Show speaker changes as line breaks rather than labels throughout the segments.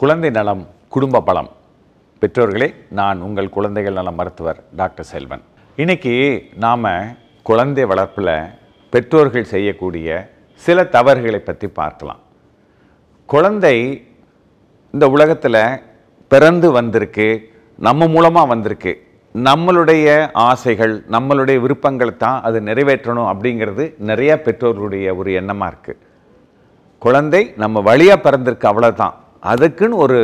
குழந்தை நலம் குடும்ப பலம். பெற்றோர்களே நான் உங்கள் குழந்தைகள் நல மருத்துவர் டாக்டர் செல்வன். இன்னைக்கு நாம் குழந்தை வளர்ப்பில் பெற்றோர்கள் செய்யக்கூடிய சில தவறுகளை பற்றி பார்க்கலாம். குழந்தை இந்த உலகத்தில் பிறந்து வந்திருக்கு நம்ம மூலமாக வந்திருக்கு. நம்மளுடைய ஆசைகள் நம்மளுடைய விருப்பங்களை தான் அது நிறைவேற்றணும் அப்படிங்கிறது நிறையா பெற்றோர்களுடைய ஒரு எண்ணமாக இருக்குது குழந்தை நம்ம வழியாக பிறந்திருக்கு அவ்வளோதான் அதுக்குன்னு ஒரு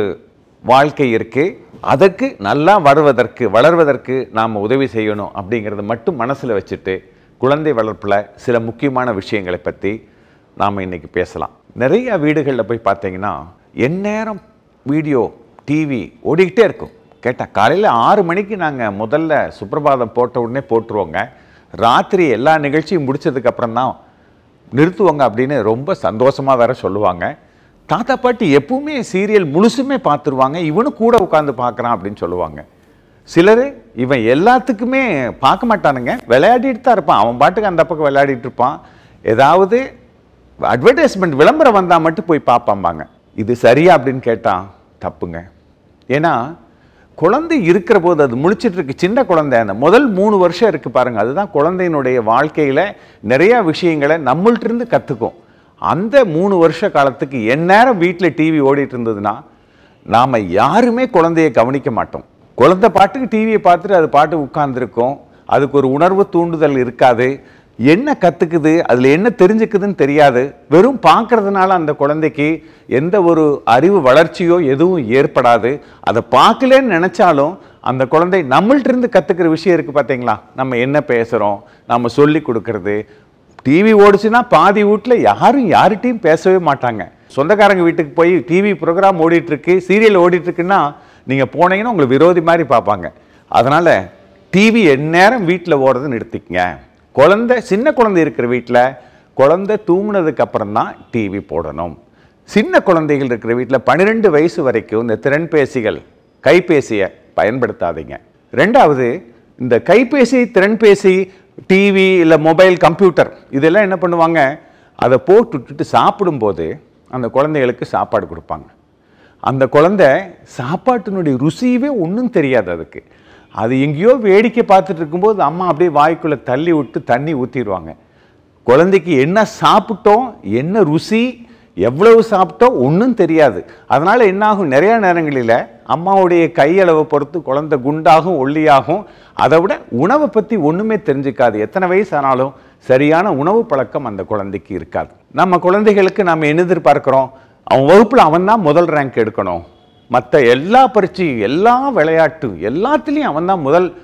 வாழ்க்கை இருக்குது அதுக்கு நல்லா வருவதற்கு வளர்வதற்கு நாம் உதவி செய்யணும் அப்படிங்கிறத மட்டும் மனசில் வச்சுட்டு குழந்தை வளர்ப்பில் சில முக்கியமான விஷயங்களை பற்றி நாம் இன்றைக்கி பேசலாம். நிறைய வீடுகளில் போய் பார்த்தீங்கன்னா எந்நேரம் வீடியோ டிவி ஓடிக்கிட்டே இருக்கும். கேட்டால் காலையில் ஆறு மணிக்கு நாங்கள் முதல்ல சுப்பிரபாதம் போட்ட உடனே போட்டுருவோங்க. ராத்திரி எல்லா நிகழ்ச்சியும் முடிச்சதுக்கப்புறம் தான் நிறுத்துவாங்க அப்படின்னு ரொம்ப சந்தோஷமாக வேற சொல்லுவாங்க. தாத்தா பாட்டி எப்பவுமே சீரியல் முழுசுமே பார்த்துருவாங்க இவனும் கூட உட்காந்து பார்க்குறான் அப்படின்னு சொல்லுவாங்க. சிலர் இவன் எல்லாத்துக்குமே பார்க்க மாட்டானுங்க விளையாடிட்டு தான் இருப்பான். அவன் பாட்டுக்கு அந்த பக்கம் விளையாடிட்டு இருப்பான். ஏதாவது அட்வர்டைஸ்மெண்ட் விளம்பரம் வந்தால் மட்டும் போய் பார்ப்பாம்பாங்க. இது சரியா அப்படின்னு கேட்டால் தப்புங்க. ஏன்னா குழந்தை இருக்கிற போது அது முழிச்சிட்டு இருக்கு. சின்ன குழந்தை அந்த முதல் மூணு வருஷம் இருக்கு பாருங்கள் அதுதான் குழந்தையினுடைய வாழ்க்கையில் நிறையா விஷயங்களை நம்மள்ட்ட இருந்து அந்த மூணு வருஷ காலத்துக்கு எந்நேரம் வீட்டில் டிவி ஓடிட்டு இருந்ததுன்னா நாம் யாருமே குழந்தைய கவனிக்க மாட்டோம். குழந்தை பாட்டுக்கு டிவியை பார்த்துட்டு அது பாட்டு உட்கார்ந்துருக்கோம். அதுக்கு ஒரு உணர்வு தூண்டுதல் இருக்காது. என்ன கற்றுக்குது அதில் என்ன தெரிஞ்சுக்குதுன்னு தெரியாது. வெறும் பார்க்கறதுனால அந்த குழந்தைக்கு எந்த ஒரு அறிவு வளர்ச்சியோ எதுவும் ஏற்படாது. அதை பார்க்கலன்னு நினச்சாலும் அந்த குழந்தை நம்மள்ட்ட இருந்து விஷயம் இருக்கு பார்த்தீங்களா நம்ம என்ன பேசுகிறோம் நம்ம சொல்லி கொடுக்கறது. டிவி ஓடிச்சுன்னா பாதி வீட்டில் யாரும் யார்கிட்டையும் பேசவே மாட்டாங்க. சொந்தக்காரங்க வீட்டுக்கு போய் டிவி ப்ரோக்ராம் ஓடிட்டுருக்கு சீரியல் ஓடிட்டுருக்குன்னா நீங்கள் போனீங்கன்னா உங்களை விரோதி மாதிரி பார்ப்பாங்க. அதனால் டிவி எந்நேரம் வீட்டில் ஓடுறது நிறுத்திக்கங்க. குழந்தை சின்ன குழந்தை இருக்கிற வீட்டில் குழந்தை தூங்கினதுக்கப்புறம் தான் டிவி போடணும். சின்ன குழந்தைகள் இருக்கிற வீட்டில் பன்னிரெண்டு வயசு வரைக்கும் இந்த திறன்பேசிகள் கைபேசியை பயன்படுத்தாதீங்க. ரெண்டாவது இந்த கைபேசி திறன்பேசி டிவி இல்லை மொபைல் கம்ப்யூட்டர் இதெல்லாம் என்ன பண்ணுவாங்க? அதை போட்டு விட்டுட்டு சாப்பிடும்போது அந்த குழந்தைகளுக்கு சாப்பாடு கொடுப்பாங்க. அந்த குழந்தை சாப்பாட்டினுடைய ருசியவே ஒன்றும் தெரியாது அதுக்கு. அது எங்கேயோ வேடிக்கை பார்த்துட்டு இருக்கும்போது அம்மா அப்படியே வாய்க்குள்ளே தள்ளி விட்டு தண்ணி ஊற்றிடுவாங்க குழந்தைக்கு என்ன சாப்பிட்டோம் என்ன ருசி எவ்வளவு சாப்பிட்டோம் ஒன்றும் தெரியாது. அதனால் என்னாகும்? நிறைய நேரங்களில் அம்மாவுடைய கையளவை பொறுத்து குழந்தை குண்டாகும் ஒல்லியாகும். அதை விட உணவை பற்றி ஒன்றுமே தெரிஞ்சுக்காது. எத்தனை வயசு ஆனாலும் சரியான உணவு பழக்கம் அந்த குழந்தைக்கு இருக்காது. நம்ம குழந்தைகளுக்கு நம்ம என்ன எதிர்பார்க்குறோம்? அவன் வகுப்பில் அவன் தான் முதல் ரேங்க் எடுக்கணும். மற்ற எல்லா பரீட்சையும் எல்லா விளையாட்டும் எல்லாத்துலேயும் அவன் தான் முதல்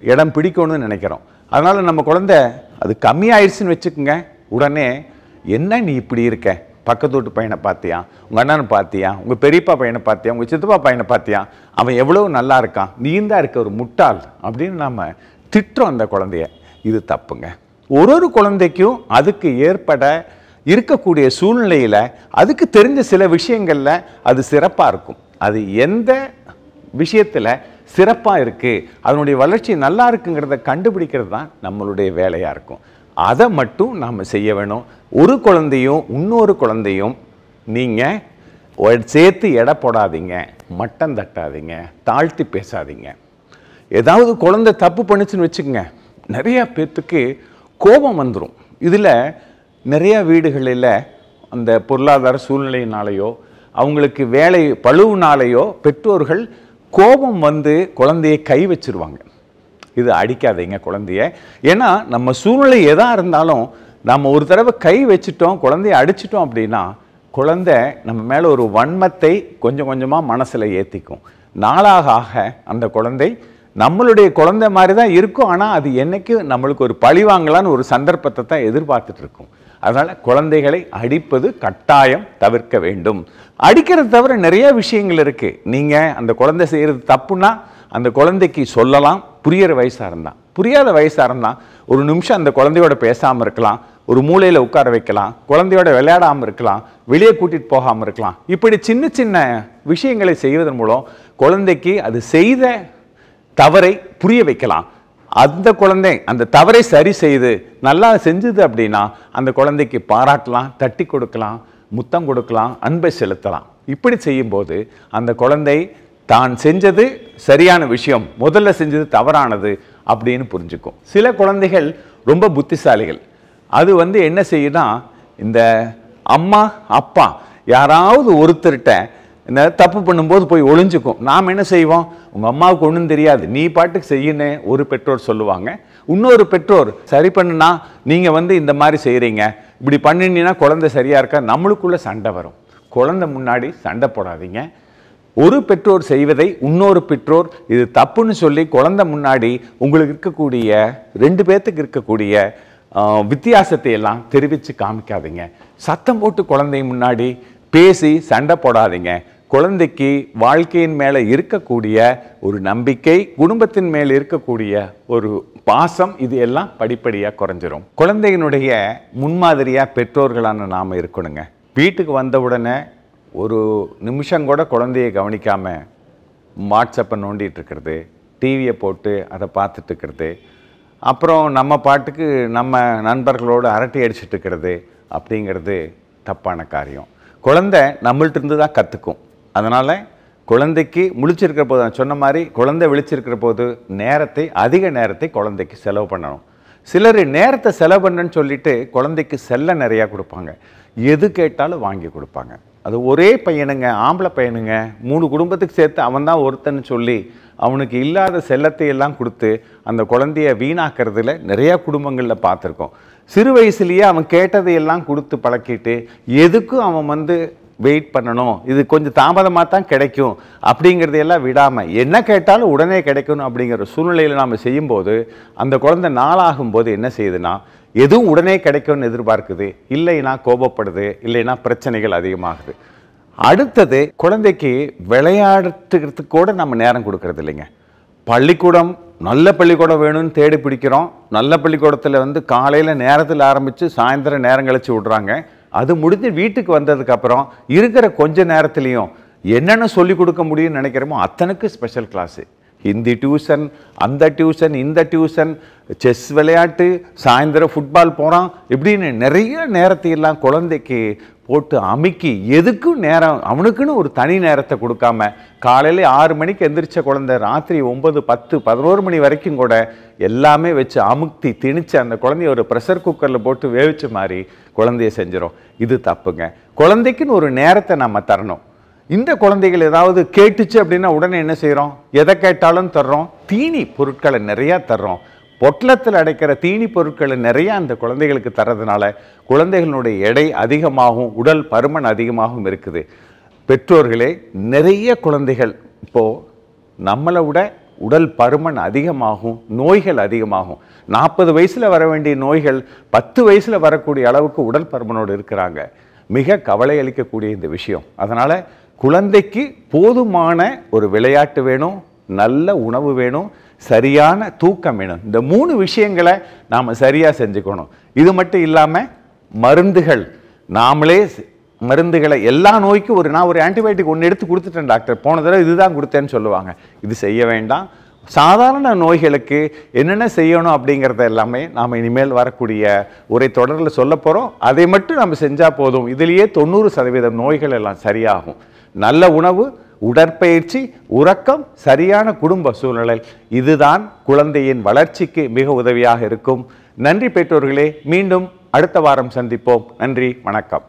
இடம் பிடிக்கணும்னு நினைக்கிறோம். அதனால் நம்ம குழந்தை அது கம்மியாயிடுச்சுன்னு வச்சுக்கோங்க. உடனே என்ன நீ இப்படி இருக்க? பக்கத்து வீட்டு பையனை பார்த்தியா? உங்கள் அண்ணனை பார்த்தியா? உங்கள் பெரியப்பா பையனை பார்த்தியா? உங்கள் சித்தப்பா பையனை பார்த்தியா? அவன் எவ்வளோ நல்லா இருக்கான். நீந்தா இருக்க ஒரு முட்டாள் அப்படின்னு நாம் திட்டுறோம் அந்த குழந்தைய. இது தப்புங்க. ஒரு ஒரு குழந்தைக்கும் அதுக்கு ஏற்பட இருக்கக்கூடிய சூழ்நிலையில் அதுக்கு தெரிஞ்ச சில விஷயங்களில் அது சிறப்பாக இருக்கும். அது எந்த விஷயத்தில் சிறப்பாக இருக்குது அதனுடைய வளர்ச்சி நல்லா இருக்குங்கிறத கண்டுபிடிக்கிறது தான் நம்மளுடைய வேலையாக இருக்கும். அதை மட்டும் நாம் செய்ய வேணும். ஒரு குழந்தையும் இன்னொரு குழந்தையும் நீங்கள் சேர்த்து எடை போடாதீங்க மட்டம் தட்டாதீங்க தாழ்த்தி பேசாதீங்க. ஏதாவது குழந்தை தப்பு பண்ணுச்சுன்னு வச்சுக்கோங்க நிறையா பேர்த்துக்கு கோபம் வந்துடும் இதில் நிறையா வீடுகளில் அந்த பொருளாதார சூழ்நிலையினாலேயோ அவங்களுக்கு வேலை பழுவுனாலேயோ பெற்றோர்கள் கோபம் வந்து குழந்தையை கை வச்சிருவாங்க. இது அடிக்காதீங்க குழந்தைய. ஏன்னா நம்ம சூழ்நிலை எதாக இருந்தாலும் நம்ம ஒரு தடவை கை வச்சுட்டோம் குழந்தைய அடிச்சிட்டோம் அப்படின்னா குழந்தை நம்ம மேலே ஒரு வன்மத்தை கொஞ்சம் கொஞ்சமாக மனசில் ஏற்றிக்கும் நாளாக ஆக அந்த குழந்தை நம்மளுடைய குழந்தை மாதிரி தான் இருக்கும் ஆனால் அது என்னைக்கு நம்மளுக்கு ஒரு பழி வாங்கலான்னு ஒரு சந்தர்ப்பத்தை தான் எதிர்பார்த்துட்டு இருக்கும். அதனால் குழந்தைகளை அடிப்பது கட்டாயம் தவிர்க்க வேண்டும். அடிக்கிறத தவிர நிறைய விஷயங்கள் இருக்குது நீங்கள் அந்த குழந்தை செய்கிறது தப்புன்னா அந்த குழந்தைக்கு சொல்லலாம். புரியிற வயசாக இருந்தால் புரியாத வயசாக இருந்தால் ஒரு நிமிஷம் அந்த குழந்தையோட பேசாமல் இருக்கலாம். ஒரு மூலையில் உட்கார வைக்கலாம். குழந்தையோட விளையாடாமல் இருக்கலாம். வெளியே கூட்டிகிட்டு போகாமல் இருக்கலாம். இப்படி சின்ன சின்ன விஷயங்களை செய்வதன் மூலம் குழந்தைக்கு அது செய்த தவறை புரிய வைக்கலாம். அந்த குழந்தை அந்த தவறை சரி செய்து நல்லா செஞ்சது அப்படின்னா அந்த குழந்தைக்கு பாராட்டலாம் தட்டி கொடுக்கலாம் முத்தம் கொடுக்கலாம் அன்பை செலுத்தலாம். இப்படி செய்யும்போது அந்த குழந்தை தான் செஞ்சது சரியான விஷயம் முதல்ல செஞ்சது தவறானது அப்படின்னு புரிஞ்சுக்கும். சில குழந்தைகள் ரொம்ப புத்திசாலிகள். அது வந்து என்ன செய்யுனா இந்த அம்மா அப்பா யாராவது ஒருத்தர்கிட்ட இந்த தப்பு பண்ணும்போது போய் ஒளிஞ்சுக்கும். நாம் என்ன செய்வோம்? உங்கள் அம்மாவுக்கு ஒன்றும் தெரியாது. நீ பாட்டுக்கு செய்யுன்னு ஒரு பெற்றோர் சொல்லுவாங்க. இன்னொரு பெற்றோர் சரி பண்ணுனா நீங்கள் வந்து இந்த மாதிரி செய்கிறீங்க இப்படி பண்ணினீங்கன்னா குழந்தை சரியாக இருக்கா? நம்மளுக்குள்ளே சண்டை வரும். குழந்தை முன்னாடி சண்டை போடாதீங்க. ஒரு பெற்றோர் செய்வதை இன்னொரு பெற்றோர் இது தப்புன்னு சொல்லி குழந்தை முன்னாடி உங்களுக்கு இருக்கக்கூடிய ரெண்டு பேர்த்துக்கு இருக்கக்கூடிய வித்தியாசத்தை எல்லாம் தெரிவித்து காமிக்காதீங்க. சத்தம் போட்டு குழந்தை முன்னாடி பேசி சண்டை போடாதீங்க. குழந்தைக்கு வாழ்க்கையின் மேலே இருக்கக்கூடிய ஒரு நம்பிக்கை குடும்பத்தின் மேல் இருக்கக்கூடிய ஒரு பாசம் இது எல்லாம் படிப்படியாக குறைஞ்சிரும். குழந்தையினுடைய முன்மாதிரியாக பெற்றோர்களான நாம் இருக்கணுங்க. வீட்டுக்கு வந்த உடனே ஒரு நிமிஷம் கூட குழந்தையை கவனிக்காமல் வாட்ஸ்அப்பை நோண்டிகிட்டு இருக்கிறது டிவியை போட்டு அதை பார்த்துட்டு இருக்கிறது அப்புறம் நம்ம பாட்டுக்கு நம்ம நண்பர்களோடு அரட்டை அடிச்சிட்டு இருக்கிறது அப்படிங்கிறது தப்பான காரியம். குழந்தை நம்மள்ட்ட இருந்து தான் கற்றுக்கும் அதனால் குழந்தைக்கு முழிச்சிருக்கிற போது நான் சொன்ன மாதிரி குழந்தை விழிச்சிருக்கிற போது நேரத்தை அதிக நேரத்தை குழந்தைக்கு செலவு பண்ணணும். சிலர் நேரத்தை செலவு பண்ணுன்னு சொல்லிட்டு குழந்தைக்கு செல்ல நிறையா கொடுப்பாங்க. எது கேட்டாலும் வாங்கி கொடுப்பாங்க. அது ஒரே பையனுங்க ஆம்பளை பையனுங்க. மூணு குடும்பத்துக்கு சேர்த்து அவன் தான் ஒருத்தன்னு சொல்லி அவனுக்கு இல்லாத செல்லத்தை எல்லாம் கொடுத்து அந்த குழந்தைய வீணாக்கிறதுல நிறையா குடும்பங்களில் பார்த்துருக்கோம். சிறு வயசுலேயே அவன் கேட்டதையெல்லாம் கொடுத்து பழக்கிட்டு எதுக்கும் அவன் வந்து வெயிட் பண்ணணும்? இது கொஞ்சம் தாமதமாக தான் கிடைக்கும். அப்படிங்கிறதையெல்லாம் விடாமல் என்ன கேட்டாலும் உடனே கிடைக்கணும் அப்படிங்கிற சூழ்நிலையில் நாம் செய்யும்போது அந்த குழந்தை நாளாகும்போது என்ன செய்யுதுன்னா எதுவும் உடனே கிடைக்கும்னு எதிர்பார்க்குது? இல்லைன்னா கோபப்படுது இல்லைன்னா பிரச்சனைகள் அதிகமாகுது. அடுத்தது குழந்தைக்கு விளையாடுறதுக்கு கூட நம்ம நேரம் கொடுக்கறது இல்லைங்க. பள்ளிக்கூடம் நல்ல பள்ளிக்கூடம் வேணும்னு தேடி பிடிக்கிறோம். நல்ல பள்ளிக்கூடத்தில் வந்து காலையில் நேரத்தில் ஆரம்பித்து சாயந்தரம் நேரம் கழிச்சு விட்றாங்க. அது முடிஞ்சு வீட்டுக்கு வந்ததுக்கப்புறம் இருக்கிற கொஞ்ச நேரத்துலையும் என்னென்ன சொல்லிக் கொடுக்க முடியும்னு நினைக்கிறோமோ அத்தனுக்கு ஸ்பெஷல் கிளாஸு ஹிந்தி டியூஷன் அந்த டியூஷன் இந்த டியூஷன் செஸ் விளையாட்டு சாயந்தரம் ஃபுட்பால் போகிறான் இப்படின்னு நிறைய நேரத்தையெல்லாம் குழந்தைக்கு போட்டு அமுக்கி எதுக்கும் நேரம் அவனுக்குன்னு ஒரு தனி நேரத்தை கொடுக்காம காலையில் ஆறு மணிக்கு எந்திரிச்ச குழந்தை ராத்திரி ஒம்பது பத்து பதினோரு மணி வரைக்கும் கூட எல்லாமே வச்சு அமுக்தி திணிச்சு அந்த குழந்தைய ஒரு ப்ரெஷர் குக்கரில் போட்டு வேவிச்ச மாதிரி குழந்தைய செஞ்சிடும் இது தப்புங்க. குழந்தைக்குன்னு ஒரு நேரத்தை நம்ம தரணும். இந்த குழந்தைகள் ஏதாவது கேட்டுச்சு அப்படின்னா உடனே என்ன செய்கிறோம் எதை கேட்டாலும் தர்றோம். தீனி பொருட்களை நிறையா தர்றோம். பொட்டலத்தில் அடைக்கிற தீனி பொருட்களை நிறையா அந்த குழந்தைகளுக்கு தர்றதுனால குழந்தைகளுடைய எடை அதிகமாகும் உடல் பருமன் அதிகமாகவும் இருக்குது. பெற்றோர்களே நிறைய குழந்தைகள் இப்போது நம்மளை விட உடல் பருமன் அதிகமாகும் நோய்கள் அதிகமாகும். நாற்பது வயசில் வர வேண்டிய நோய்கள் பத்து வயசில் வரக்கூடிய அளவுக்கு உடல் பருமனோடு இருக்கிறாங்க. மிக கவலை அளிக்கக்கூடிய இந்த விஷயம். அதனால் குழந்தைக்கு போதுமான ஒரு விளையாட்டு வேணும் நல்ல உணவு வேணும் சரியான தூக்கம் வேணும். இந்த மூணு விஷயங்களை நாம் சரியாக செஞ்சுக்கணும். இது மட்டும் இல்லாமல் மருந்துகள். நாமளே மருந்துகளை எல்லா நோய்க்கும் ஒரு நான் ஒரு ஆன்டிபயோட்டிக் ஒன்று எடுத்து கொடுத்துட்டேன் டாக்டர் போன தடவை இதுதான் கொடுத்தேன்னு சொல்லுவாங்க. இது செய்ய வேண்டாம். சாதாரண நோய்களுக்கு என்னென்ன செய்யணும் அப்படிங்கிறத எல்லாமே நாம் இனிமேல் வரக்கூடிய ஒரே தொடரில் சொல்ல போகிறோம் அதை மட்டும் நம்ம செஞ்சால் போதும். இதுலேயே தொண்ணூறு சதவீதம் நோய்கள் எல்லாம் சரியாகும். நல்ல உணவு உடற்பயிற்சி உறக்கம் சரியான குடும்ப சூழ்நிலை. இதுதான் குழந்தையின் வளர்ச்சிக்கு மிக உதவியாக இருக்கும். நன்றி பெற்றோர்களே மீண்டும் அடுத்த வாரம் சந்திப்போம். நன்றி வணக்கம்.